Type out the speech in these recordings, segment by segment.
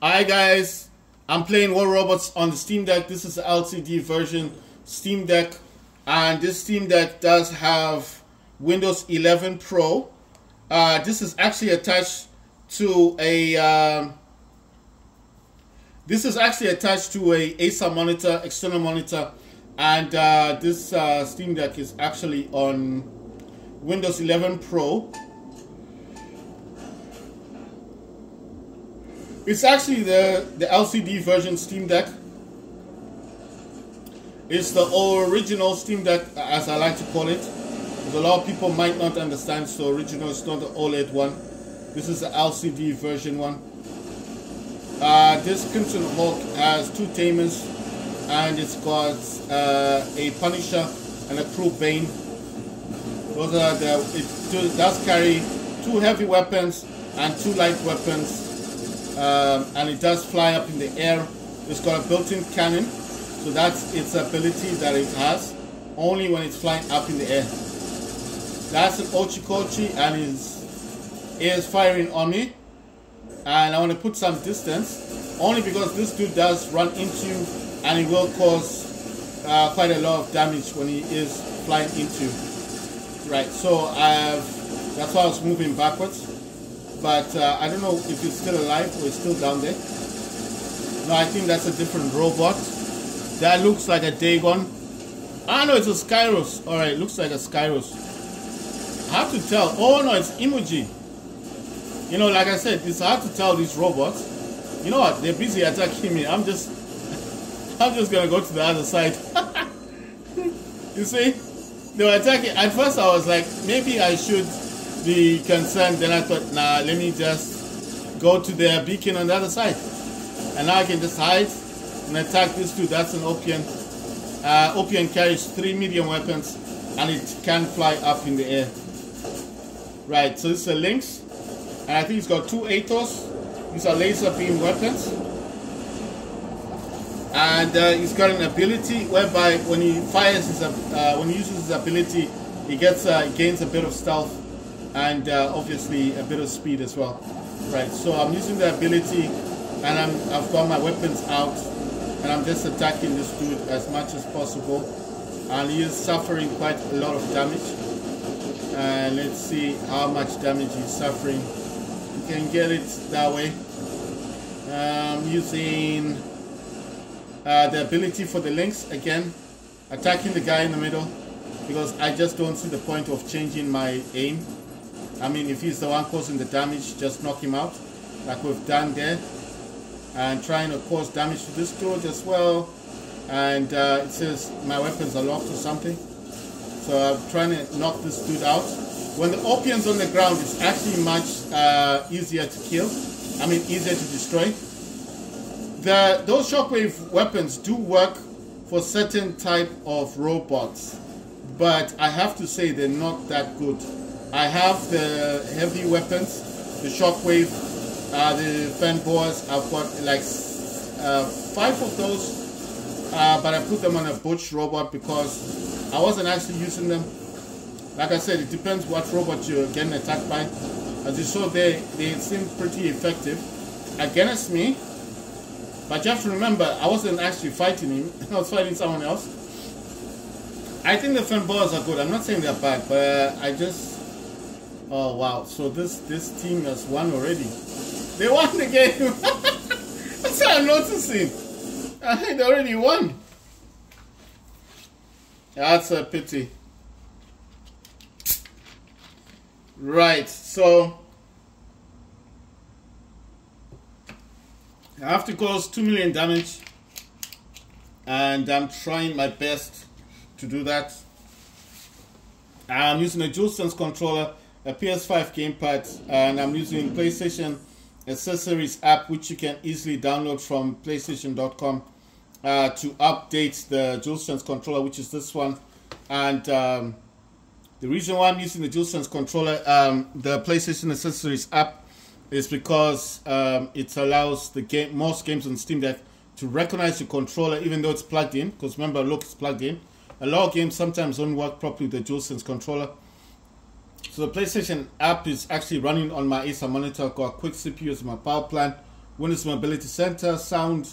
Hi guys, I'm playing War Robots on the Steam Deck. This is the LCD version Steam Deck, and this Steam Deck does have Windows 11 Pro. Uh, this is actually attached to a. Um, this is actually attached to a Acer monitor, external monitor, and uh, this uh, Steam Deck is actually on Windows 11 Pro. It's actually the, the LCD version Steam Deck. It's the original Steam Deck, as I like to call it. Because a lot of people might not understand, so original is not the OLED one. This is the LCD version one. Uh, this Crimson Hawk has two tamers, and it's got uh, a Punisher and a Crew Bane. Those are the, it does carry two heavy weapons and two light weapons um, and it does fly up in the air. It's got a built-in cannon, so that's its ability that it has, only when it's flying up in the air. That's an Ochokochi and is, is firing on me. And I want to put some distance, only because this dude does run into and it will cause uh, quite a lot of damage when he is flying into. Right, so I've, that's why I was moving backwards but uh, I don't know if it's still alive or it's still down there. No, I think that's a different robot. That looks like a Dagon. Ah, no, it's a Skyros. All right, looks like a Skyros. I have to tell. Oh, no, it's emoji. You know, like I said, it's hard to tell these robots. You know what? They're busy attacking me. I'm just, I'm just gonna go to the other side. you see, they were attacking. At first, I was like, maybe I should be concerned, then I thought, nah, let me just go to their beacon on the other side. And now I can just hide and attack this dude. That's an Ophion. Uh, carries three medium weapons and it can fly up in the air. Right, so this is a Lynx. And I think it's got two Athos. These are laser beam weapons. And uh, he's got an ability whereby when he fires his, uh, when he uses his ability, he gets uh, gains a bit of stealth and uh, obviously a bit of speed as well. Right, so I'm using the ability and I'm, I've got my weapons out and I'm just attacking this dude as much as possible. And he is suffering quite a lot of damage. And let's see how much damage he's suffering. You can get it that way. I'm using uh, the ability for the Lynx again. Attacking the guy in the middle because I just don't see the point of changing my aim I mean, if he's the one causing the damage, just knock him out, like we've done there. And trying to cause damage to this dude as well. And uh, it says my weapons are locked or something. So I'm trying to knock this dude out. When the Ophion's on the ground, it's actually much uh, easier to kill. I mean, easier to destroy. The, those shockwave weapons do work for certain type of robots. But I have to say they're not that good. I have the heavy weapons, the shockwave, uh, the Fenboas. I've got like uh, five of those, uh, but I put them on a Butch robot because I wasn't actually using them. Like I said, it depends what robot you're getting attacked by. As you saw there, they seem pretty effective against me. But you have to remember, I wasn't actually fighting him. I was fighting someone else. I think the fan Fenboas are good. I'm not saying they're bad, but I just Oh wow! So this this team has won already. They won the game. That's what I'm noticing. I they already won. That's a pity. Right. So I have to cause two million damage, and I'm trying my best to do that. I'm using a dual sense controller a PS5 gamepad, and I'm using PlayStation accessories app, which you can easily download from PlayStation.com uh, to update the DualSense controller, which is this one. And um, the reason why I'm using the DualSense controller, um, the PlayStation accessories app, is because um, it allows the game most games on Steam Deck to recognize your controller, even though it's plugged in. Because remember, look, it's plugged in. A lot of games sometimes don't work properly with the DualSense controller. So the PlayStation app is actually running on my Acer monitor. I've got a quick CPU as my power plant, Windows Mobility Center, sound.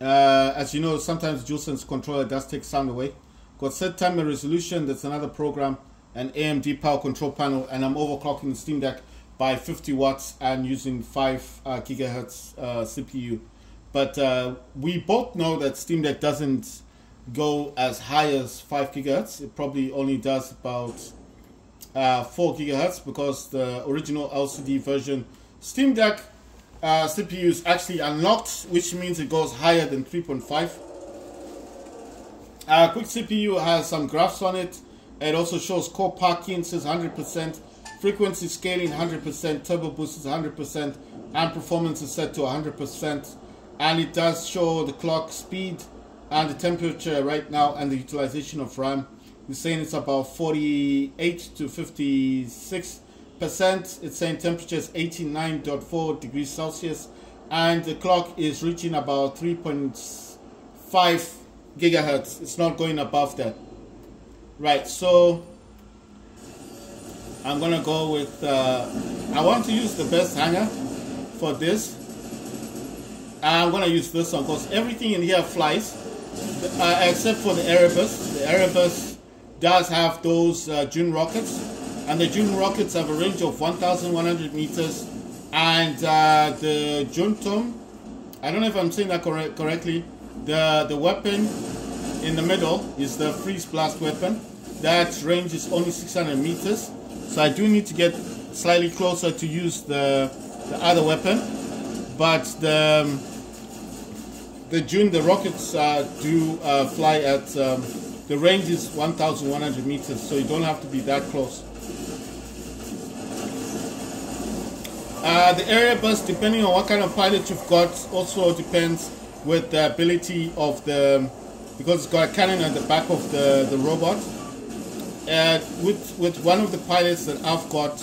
Uh, as you know, sometimes DualSense controller does take sound away. Got set time and resolution, that's another program, an AMD power control panel, and I'm overclocking the Steam Deck by 50 watts and using 5 uh, gigahertz uh, CPU. But uh, we both know that Steam Deck doesn't go as high as 5 gigahertz. It probably only does about uh, 4 gigahertz because the original LCD version Steam Deck uh, CPU is actually unlocked, which means it goes higher than 3.5. Uh, quick CPU has some graphs on it. It also shows core parking, says 100%, frequency scaling 100%, turbo boost is 100%, and performance is set to 100%. And it does show the clock speed and the temperature right now and the utilization of RAM. We're saying it's about 48 to 56 percent. It's saying temperature is 89.4 degrees Celsius, and the clock is reaching about 3.5 gigahertz. It's not going above that. Right. So I'm gonna go with. Uh, I want to use the best hanger for this. I'm gonna use this one because everything in here flies, uh, except for the Erebus. The Erebus does have those uh, June rockets and the June rockets have a range of 1,100 meters. And uh, the Juntum, I don't know if I'm saying that correct, correctly, the, the weapon in the middle is the freeze blast weapon. That range is only 600 meters. So I do need to get slightly closer to use the, the other weapon. But the, um, the June, the rockets uh, do uh, fly at, um, the range is 1,100 meters, so you don't have to be that close. Uh, the Erebus, depending on what kind of pilot you've got, also depends with the ability of the, because it's got a cannon at the back of the, the robot. Uh, with, with one of the pilots that I've got,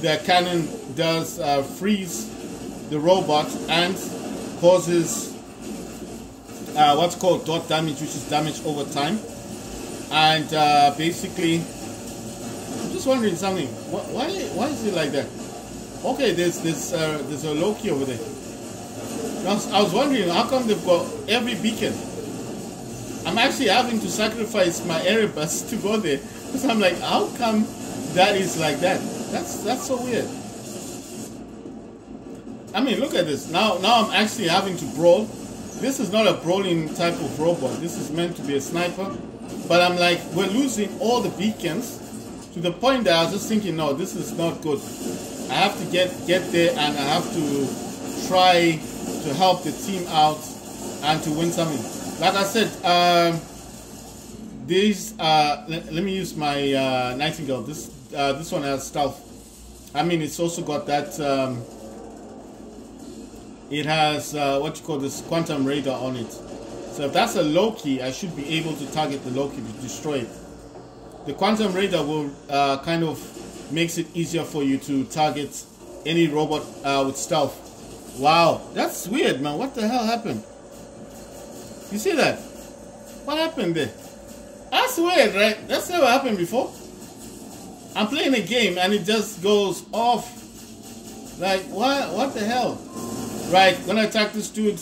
the cannon does uh, freeze the robot and causes uh, what's called dot damage, which is damage over time. And uh, basically, I'm just wondering something. Why, why is it like that? Okay, there's there's uh, there's a Loki over there. I was, I was wondering how come they've got every beacon. I'm actually having to sacrifice my Erebus to go there because I'm like, how come that is like that? That's that's so weird. I mean, look at this. Now now I'm actually having to brawl. This is not a brawling type of robot. This is meant to be a sniper. But I'm like, we're losing all the beacons to the point that I was just thinking, no, this is not good. I have to get get there and I have to try to help the team out and to win something. Like I said, um, these uh, let, let, me use my uh, Nightingale. This uh, this one has stealth. I mean, it's also got that. Um, it has uh, what you call this quantum radar on it. So if that's a Loki, I should be able to target the Loki to destroy it. The quantum radar will uh, kind of makes it easier for you to target any robot uh, with stealth. Wow, that's weird, man. What the hell happened? You see that? What happened there? That's weird, right? That's never happened before. I'm playing a game and it just goes off. Like, what, what the hell? Right, gonna attack this dude.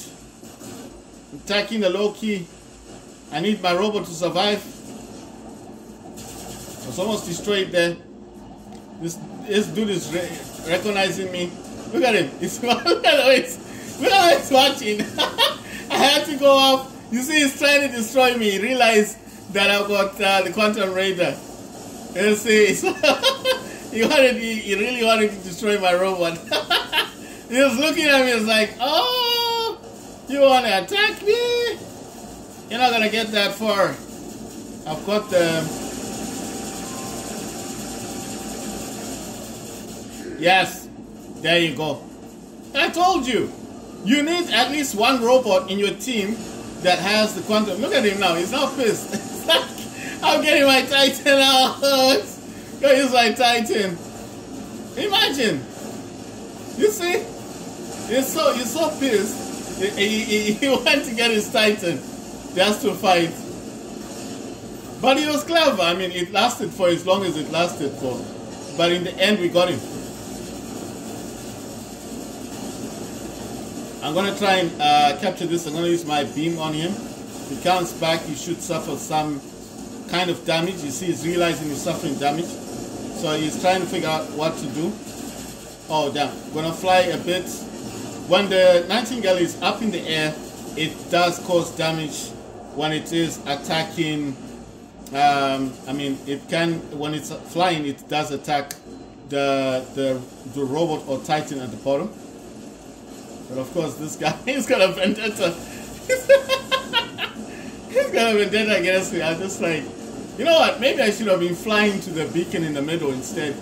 Attacking the Loki. I need my robot to survive. I was almost destroyed there. This this dude is re recognizing me. Look at him. He's look at how he's, look how he's watching. I had to go up. You see, he's trying to destroy me. He realized that I've got uh, the quantum radar. You see, he wanted he, he really wanted to destroy my robot. he was looking at me. He was like, "Oh, you want to attack me? You're not gonna get that far." I've got the Yes, there you go. I told you, you need at least one robot in your team that has the quantum. Look at him now, he's not pissed. I'm getting my Titan out. Go use my Titan. Imagine. You see? He's so, he's so pissed. He, he, he went to get his Titan just to fight. But he was clever. I mean, it lasted for as long as it lasted for. But in the end, we got him. I'm gonna try and uh, capture this. I'm gonna use my beam on him. He comes back, he should suffer some kind of damage. You see, he's realizing he's suffering damage. So he's trying to figure out what to do. Oh, damn. Gonna fly a bit. When the Nightingale is up in the air, it does cause damage when it is attacking. Um, I mean, it can, when it's flying, it does attack the, the, the robot or Titan at the bottom. But of course, this guy, he's got a vendetta. he's got a vendetta against me. I'm just like, you know what? Maybe I should have been flying to the beacon in the middle instead.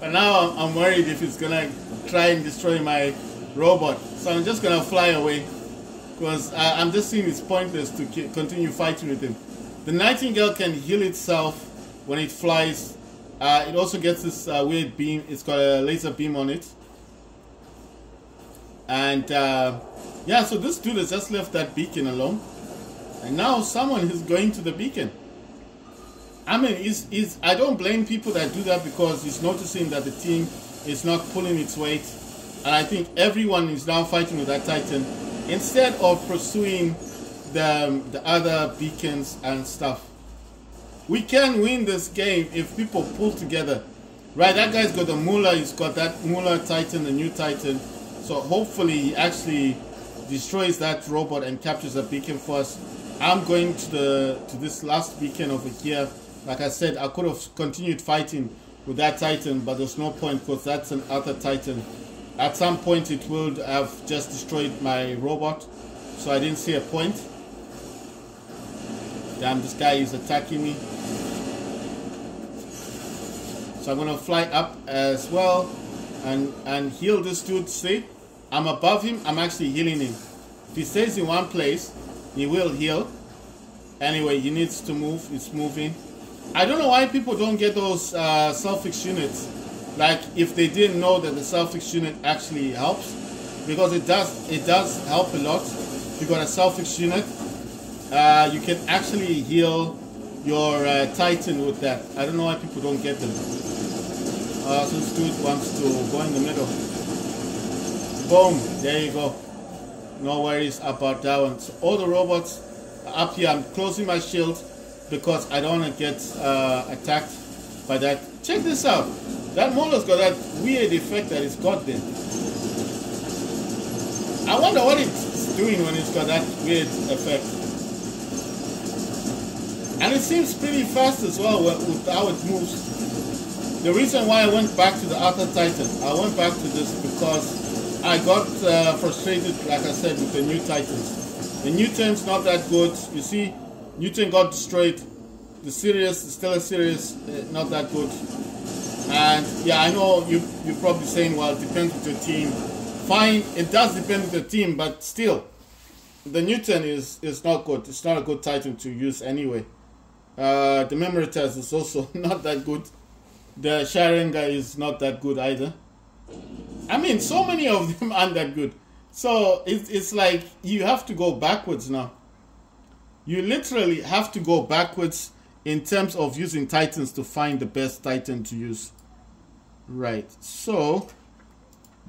But now I'm worried if it's gonna try and destroy my robot. So I'm just gonna fly away. Because I'm just seeing it's pointless to continue fighting with him. The Nightingale can heal itself when it flies. Uh, it also gets this uh, weird beam. It's got a laser beam on it. And uh, yeah, so this dude has just left that beacon alone. And now someone is going to the beacon. I mean, is is I don't blame people that do that because he's noticing that the team is not pulling its weight. And I think everyone is now fighting with that Titan instead of pursuing the, um, the other beacons and stuff. We can win this game if people pull together. Right, that guy's got the Mula, he's got that Mula Titan, the new Titan. So hopefully he actually destroys that robot and captures a beacon for us. I'm going to the to this last beacon over here. Like I said, I could have continued fighting with that Titan, but there's no point because that's an other Titan. At some point it would have just destroyed my robot, so I didn't see a point. Damn, this guy is attacking me. So I'm gonna fly up as well and and heal this dude. See, I'm above him. I'm actually healing him. If he stays in one place, he will heal. Anyway, he needs to move. It's moving. I don't know why people don't get those uh, self-fix units. Like if they didn't know that the self-fix unit actually helps, because it does. It does help a lot. If you got a self-fix unit, uh, you can actually heal your uh, Titan with that. I don't know why people don't get them. Uh, so dude wants to go in the middle. Boom, there you go. No worries about that one. So all the robots up here, I'm closing my shield because I don't want to get uh, attacked by that. Check this out. That Molo's got that weird effect that it's got there. I wonder what it's doing when it's got that weird effect. And it seems pretty fast as well with how it moves. The reason why I went back to the Arthur Titan, I went back to this because I got uh, frustrated, like I said, with the new Titans. The new Titan's not that good. You see, Newton got destroyed. The Sirius, the Stellar Sirius, uh, not that good. And yeah, I know you, you're probably saying, well, it depends with your team. Fine, it does depend with the team, but still, the Newton is, is not good. It's not a good Titan to use anyway. Uh, the memory test is also not that good. The Sharanga is not that good either. I mean, so many of them aren't that good. So it's, it's like you have to go backwards now. You literally have to go backwards in terms of using titans to find the best titan to use. Right, so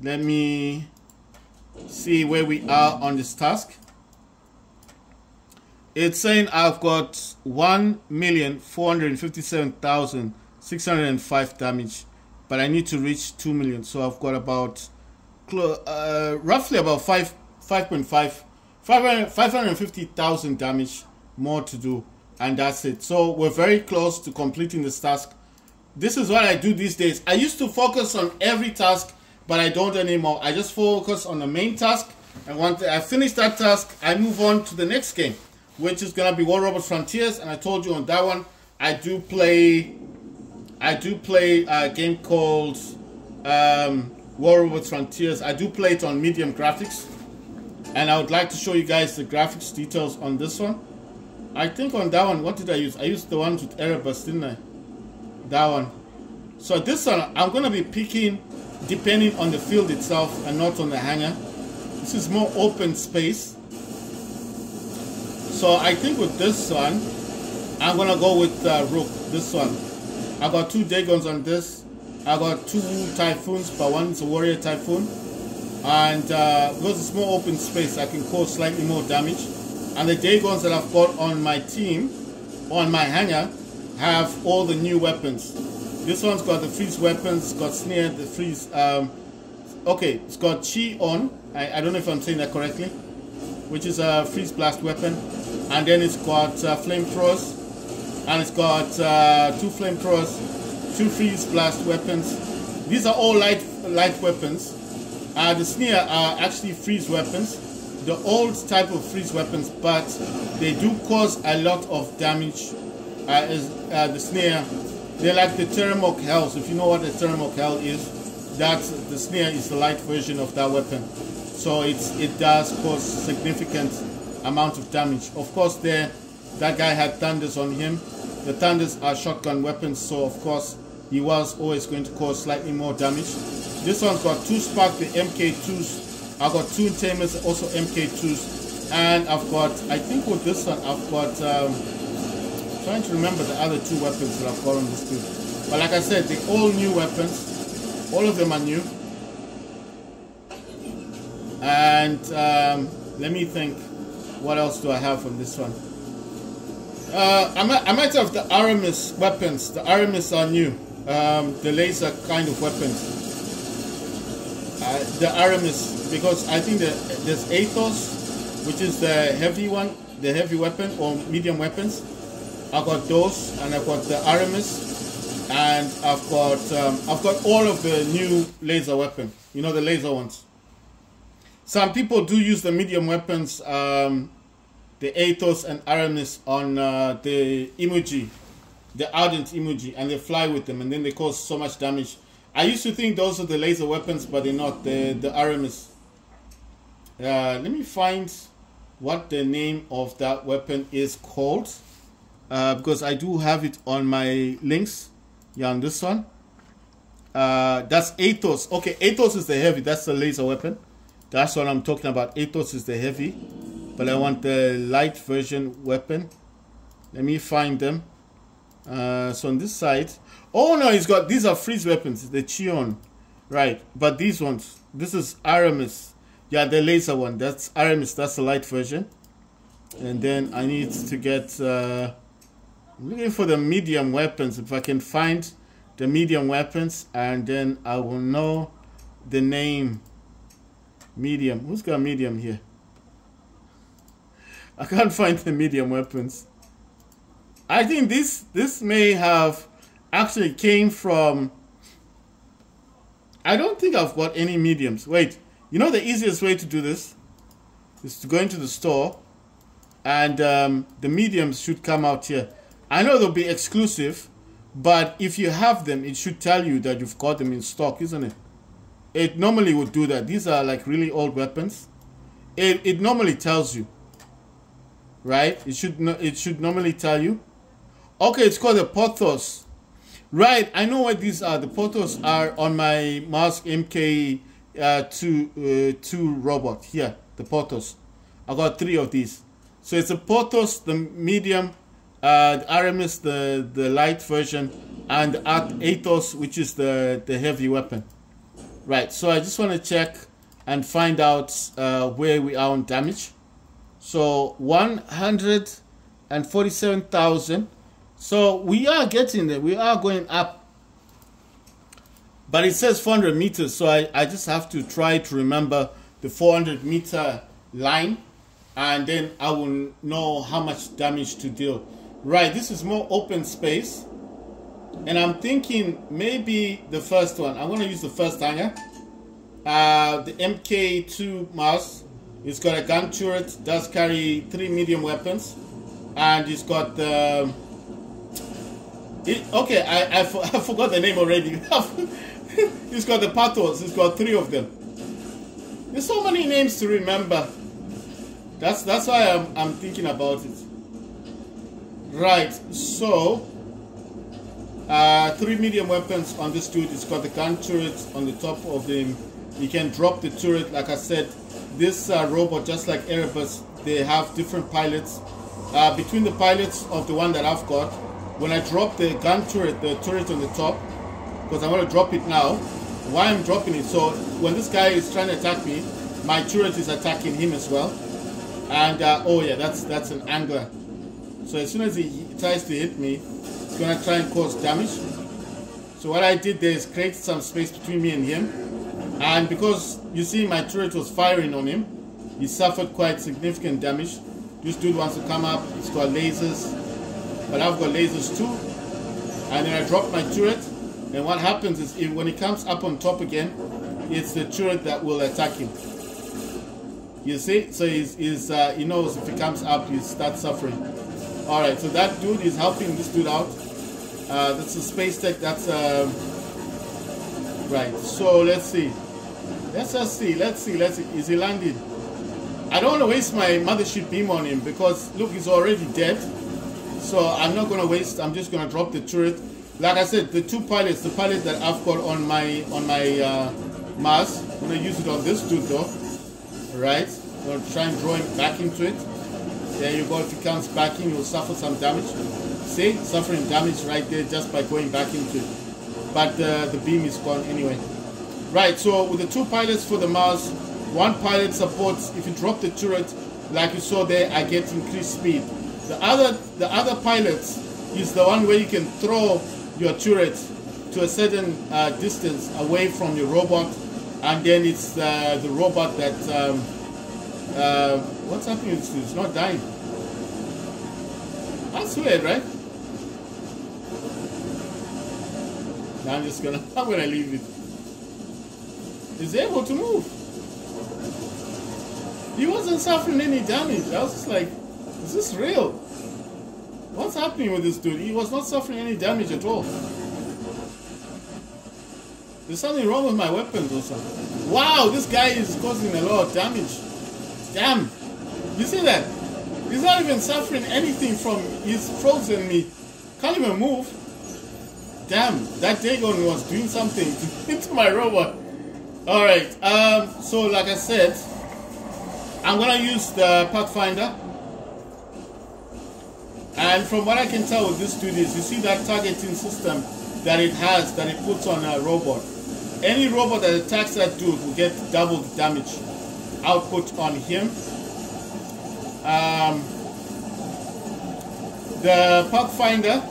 let me see where we are on this task. It's saying I've got 1,457,605 damage, but I need to reach 2 million. So I've got about uh, roughly about 5 5.5 550,000 damage more to do and that's it. So we're very close to completing this task. This is what I do these days. I used to focus on every task, but I don't anymore. I just focus on the main task and once I finish that task, I move on to the next game, which is gonna be War Robot Frontiers. And I told you on that one, I do play, I do play a game called um, War Robot Frontiers. I do play it on medium graphics, and I would like to show you guys the graphics details on this one. I think on that one, what did I use? I used the ones with Erebus, didn't I? That one. So this one, I'm going to be picking depending on the field itself and not on the hanger. This is more open space. So I think with this one, I'm going to go with uh, Rook, this one. I got two Dagons on this. I got two Typhoons, but one is a Warrior Typhoon. and uh, because it's more open space, I can cause slightly more damage. And the Dagons that I've got on my team, on my hangar, have all the new weapons. This one's got the freeze weapons, got snare, the freeze. Um, okay, it's got chi on. I, I don't know if I'm saying that correctly, which is a freeze blast weapon, and then it's got uh, flamethrowers, and it's got uh, two flamethrowers, two freeze blast weapons. These are all light light weapons. Uh, the snare are actually freeze weapons, the old type of freeze weapons, but they do cause a lot of damage. Uh, is, uh, the snare, they're like the Terramok Hells. If you know what the Terramok Hell is, that's the snare is the light version of that weapon. So it's it does cause significant amount of damage. Of course, there that guy had thunders on him. The thunders are shotgun weapons, so of course he was always going to cause slightly more damage. This one's got two spark, the MK2s. I've got two tamers, also MK2s. And I've got, I think with this one, I've got, um, trying to remember the other two weapons that I've got on this dude. But like I said, they're all new weapons. All of them are new. And um, let me think, what else do I have from this one? Uh, I, might, I might have the Aramis weapons. The Aramis are new. Um, the laser kind of weapons. Uh, the Aramis, because I think that there's Athos, which is the heavy one, the heavy weapon or medium weapons. I've got those, and I've got the Aramis, and I've got um, I've got all of the new laser weapon. You know the laser ones. Some people do use the medium weapons, um, the Athos and Aramis on uh, the emoji, the Ardent emoji, and they fly with them, and then they cause so much damage I used to think those are the laser weapons, but they're not. The the Aramis. Uh, let me find what the name of that weapon is called, uh, because I do have it on my Lynx. Yeah, on this one. Uh, that's Athos. Okay, Athos is the heavy. That's the laser weapon. That's what I'm talking about. Athos is the heavy, but I want the light version weapon. Let me find them. Uh, so on this side, Oh no, he's got these are freeze weapons, the Chion. Right. But these ones, this is Aramis. Yeah, the laser one. That's Aramis, that's the light version. And then I need to get uh I'm looking for the medium weapons. If I can find the medium weapons and then I will know the name medium. Who's got medium here? I can't find the medium weapons. I think this this may have actually came from. I don't think I've got any mediums. Wait, you know the easiest way to do this is to go into the store and um, the mediums should come out here. I know they'll be exclusive, but if you have them, it should tell you that you've got them in stock, isn't it? It normally would do that. These are like really old weapons. It, it normally tells you, right? It should it should normally tell you. Okay, it's called the Porthos. Right, I know what these are. The Porthos are on my Mask MK uh, two uh, two robot here. The Porthos, I got three of these. So it's a Porthos, the medium, uh, the Aramis, the the light version, and the Athos, which is the the heavy weapon. Right. So I just want to check and find out uh, where we are on damage. So one hundred and forty-seven thousand. So we are getting there. We are going up. But it says 400 meters, so I, I just have to try to remember the 400 meter line and then I will know how much damage to deal. Right, this is more open space. And I'm thinking maybe the first one. I'm going to use the first hangar. Uh, the MK2 Mars. It's got a gun turret, does carry three medium weapons. And it's got the... Um, it, okay, I, I, I, forgot the name already. it's got the Porthos. It's got three of them. There's so many names to remember. That's that's why I'm I'm thinking about it. Right. So, uh, three medium weapons on this dude. It's got the gun turret on the top of him. You can drop the turret. Like I said, this uh, robot, just like Erebus, they have different pilots. Uh, between the pilots of the one that I've got, when I drop the gun turret, the turret on the top, because I want to drop it now, why I'm dropping it. So when this guy is trying to attack me, my turret is attacking him as well. And uh, oh yeah, that's that's an angler. So as soon as he tries to hit me, it's gonna try and cause damage. So what I did there is create some space between me and him. And because you see my turret was firing on him, he suffered quite significant damage. This dude wants to come up, he's got lasers, but I've got lasers too. And then I drop my turret, and what happens is if, when he comes up on top again, it's the turret that will attack him. You see? So he's, he's uh, he knows if he comes up, he starts suffering. Alright, so that dude is helping this dude out. Uh, that's a space tech, that's... Uh, right, so let's see. Let's just see, let's see, let's see. Is he landing? I don't want to waste my mothership beam on him because, look, he's already dead. So I'm not going to waste, I'm just going to drop the turret. Like I said, the two pilots, the pilot that I've got on my on my uh, Mars, I'm going to use it on this dude though right? Gonna try and draw him back into it. There you go. If he comes back in, he'll suffer some damage. See, suffering damage right there just by going back into it. But uh, the beam is gone anyway. Right, so with the two pilots for the Mars, one pilot supports, if you drop the turret, like you saw there, I get increased speed. The other, the other pilot is the one where you can throw your turret to a certain uh, distance away from your robot and then it's uh, the robot that um, uh, what's happening it's, it's not dying that's right now I'm just gonna I'm gonna leave it. is able to move he wasn't suffering any damage I was just like is this real what's happening with this dude he was not suffering any damage at all there's something wrong with my weapons or something. Wow, this guy is causing a lot of damage. Damn. You see that? He's not even suffering anything from he's frozen me. Can't even move. Damn, that Dagon was doing something to, my robot. Alright, um, so like I said, I'm gonna use the Pathfinder. And from what I can tell with this dude is, you see that targeting system that it has, that it puts on a robot. Any robot that attacks that dude will get double damage output on him. Um, the Pathfinder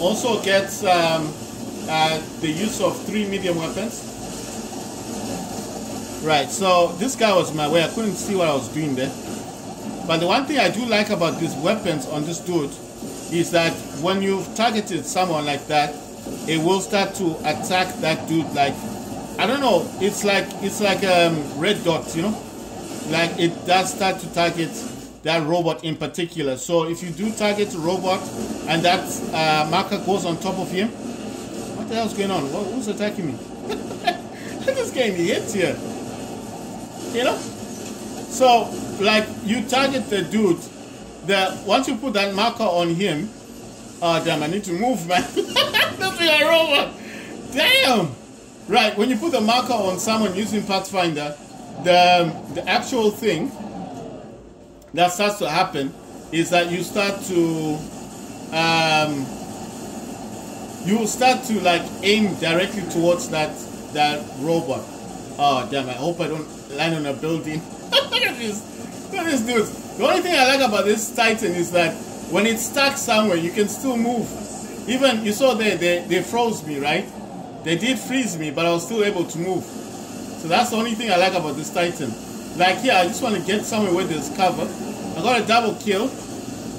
also gets um, uh, the use of three medium weapons. Right, so this guy was my way. I couldn't see what I was doing there. But the one thing I do like about these weapons on this dude is that when you've targeted someone like that, it will start to attack that dude like I don't know. It's like it's like um, red dots, you know, like it does start to target that robot in particular. So if you do target a robot and that uh, marker goes on top of him, what the hell's going on? What, who's attacking me? I just getting hit here. You know. So like you target the dude. The once you put that marker on him, Oh, damn, I need to move, man. That's a robot. Damn. Right, when you put the marker on someone using Pathfinder, the, the actual thing that starts to happen is that you start to um, you start to like aim directly towards that that robot. Oh damn! I hope I don't land on a building. look at this! Look at this dude. The only thing I like about this Titan is that when it's stuck somewhere, you can still move. Even, you saw there, they, they froze me, right? They did freeze me, but I was still able to move. So that's the only thing I like about this Titan. Like here, I just want to get somewhere where there's cover. I got a double kill.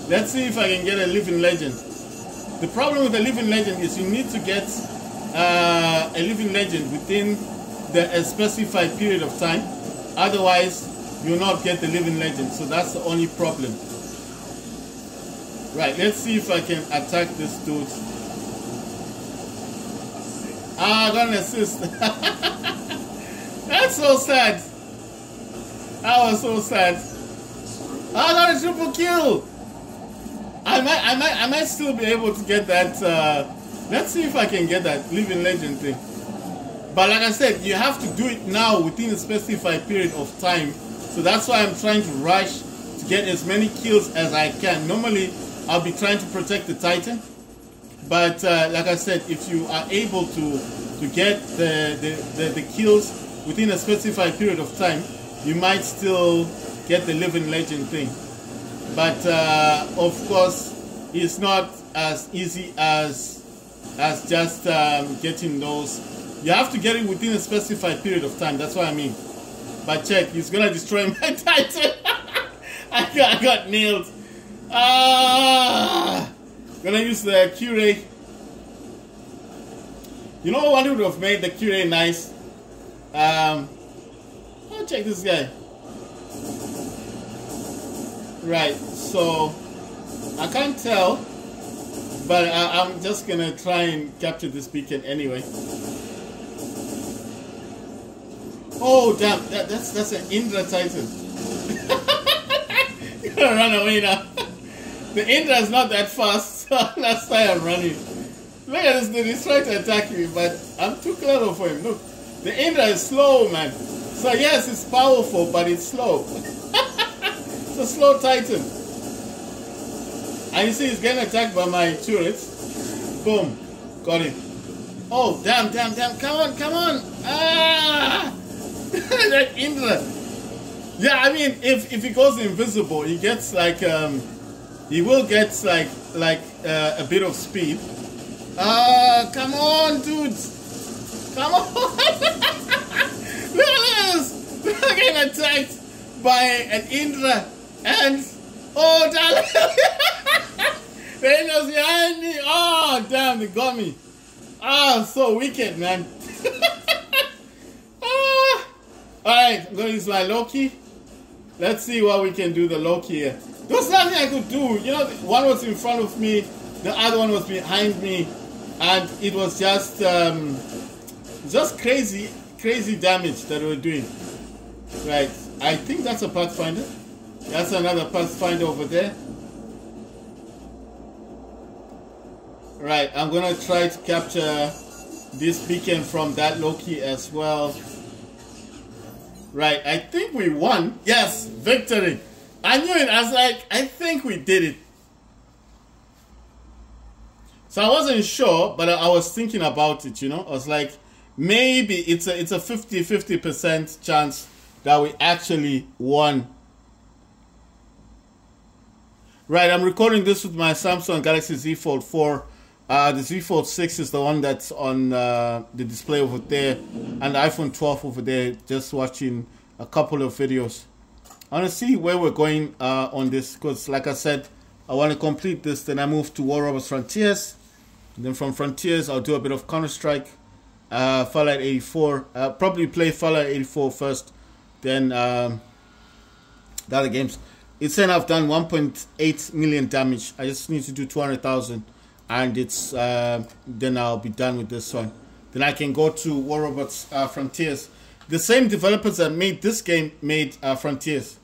Let's see if I can get a living legend. The problem with the living legend is you need to get uh, a living legend within the specified period of time. Otherwise, you'll not get the living legend. So that's the only problem. Right, let's see if I can attack this dude. Ah, I got an assist. That's so sad. That was so sad. I got a triple kill. I might, I might, I might still be able to get that. Uh, let's see if I can get that living legend thing. But like I said, you have to do it now within a specified period of time. So that's why I'm trying to rush to get as many kills as I can. Normally, I'll be trying to protect the Titan. But uh, like I said, if you are able to to get the, the, the, the kills within a specified period of time, you might still get the living legend thing. But uh, of course, it's not as easy as as just um, getting those. You have to get it within a specified period of time. That's what I mean. But check, he's gonna destroy my title. I, got, I got nailed. Ah, gonna use the Curate. You know what would have made the Curate nice? Um, oh, check this guy. Right, so I can't tell, but I, am just gonna try and capture this beacon anyway. Oh damn, that, that's that's an Indra Titan. You're gonna run away now. The Indra is not that fast, so that's why I'm running. Look at this dude, he's trying to attack me, but I'm too clever for him. Look, the Indra is slow, man. So yes, it's powerful, but it's slow. it's a slow Titan. And you see he's getting attacked by my turrets. Boom. Got him. Oh, damn, damn, damn. Come on, come on. Ah! that Indra. Yeah, I mean, if, if he goes invisible, he gets like, um, he will get like, like uh, a bit of speed. Ah, come on, dudes. On! Look at this! We're getting attacked by an Indra and oh damn the Indra's behind me! Oh damn they got me! Ah so wicked man! ah. Alright, I'm gonna use my Loki. Let's see what we can do the Loki here. There was nothing I could do. You know, one was in front of me, the other one was behind me, and it was just um, just crazy, crazy damage that we're doing. Right. I think that's a Pathfinder. That's another Pathfinder over there. Right. I'm to try to capture this beacon from that Loki as well. Right. I think we won. Yes. Victory. I knew it. I was like, I think we did it. So I wasn't sure, but I was thinking about it, you know. I was like, maybe it's a it's a 50 50% chance that we actually won. Right i'm recording this with my samsung galaxy z fold 4 uh, the z fold 6 is the one that's on uh, the display over there and the iphone 12 over there just watching a couple of videos. I want to see where we're going uh, on this because like i said i want to complete this then i move to war robots frontiers. And then from frontiers i'll do a bit of counter-strike uh, Fallout 84. Uh, probably play Fallout 84 first, then um, the other games. It's saying I've done 1.8 million damage. I just need to do 200,000, and it's uh, then I'll be done with this one. Then I can go to War Robots uh, Frontiers. The same developers that made this game made uh, Frontiers.